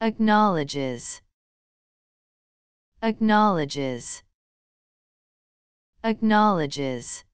acknowledges. Acknowledges. Acknowledges.